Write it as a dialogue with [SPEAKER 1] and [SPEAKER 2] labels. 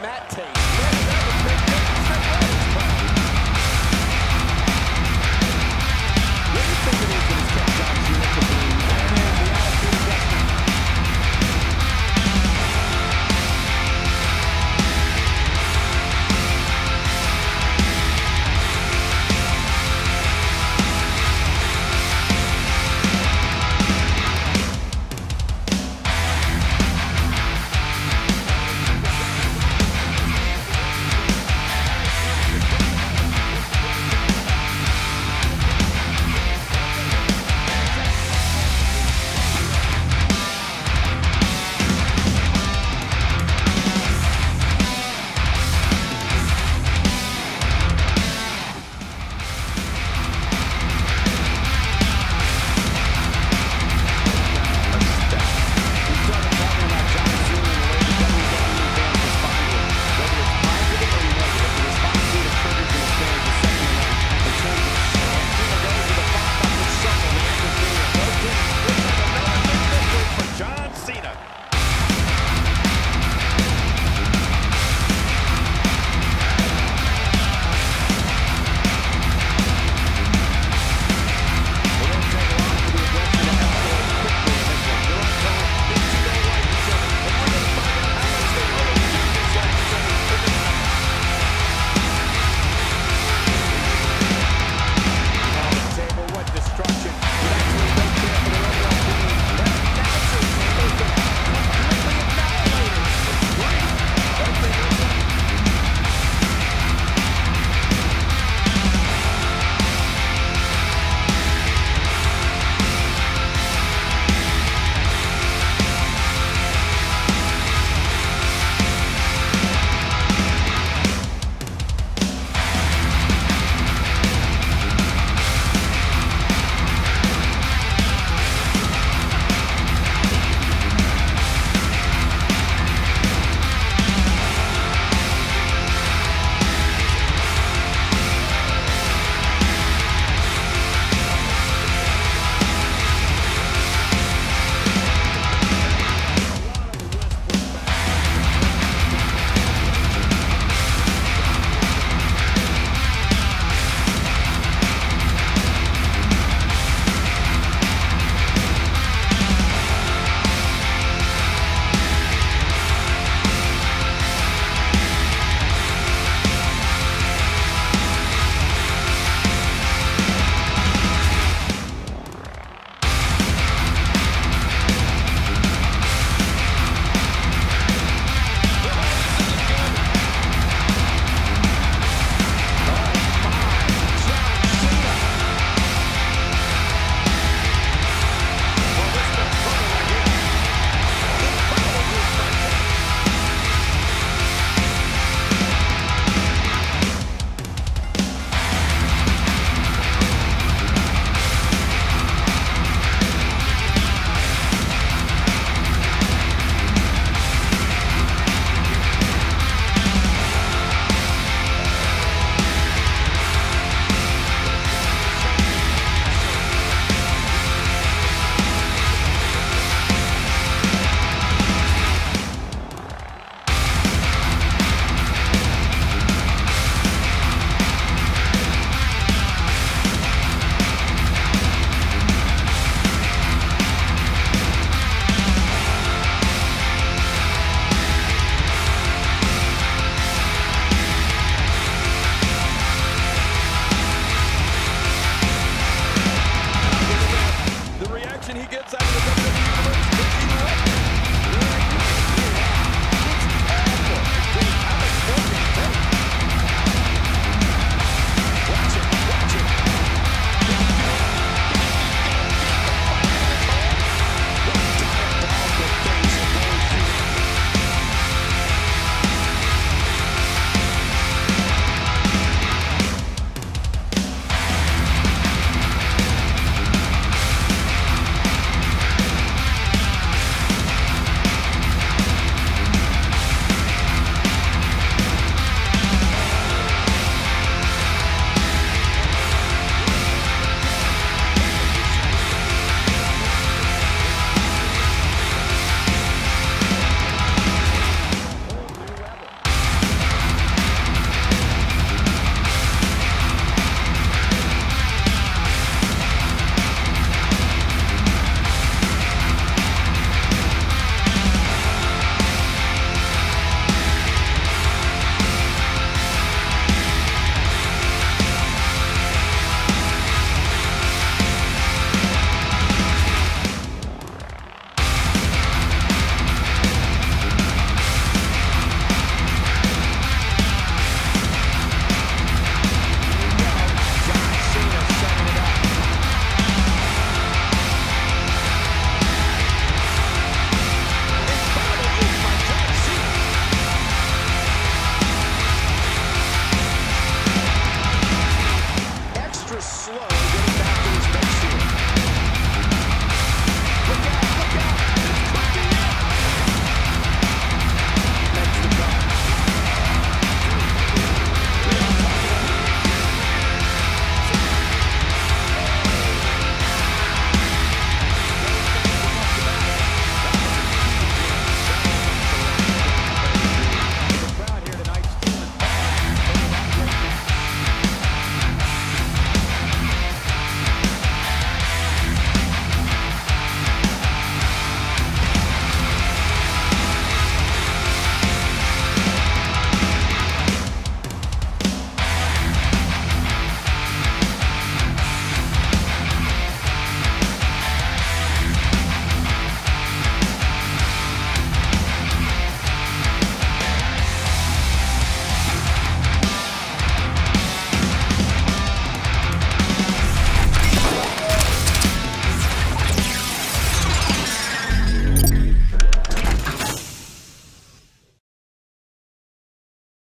[SPEAKER 1] Matt Tate. Thank you.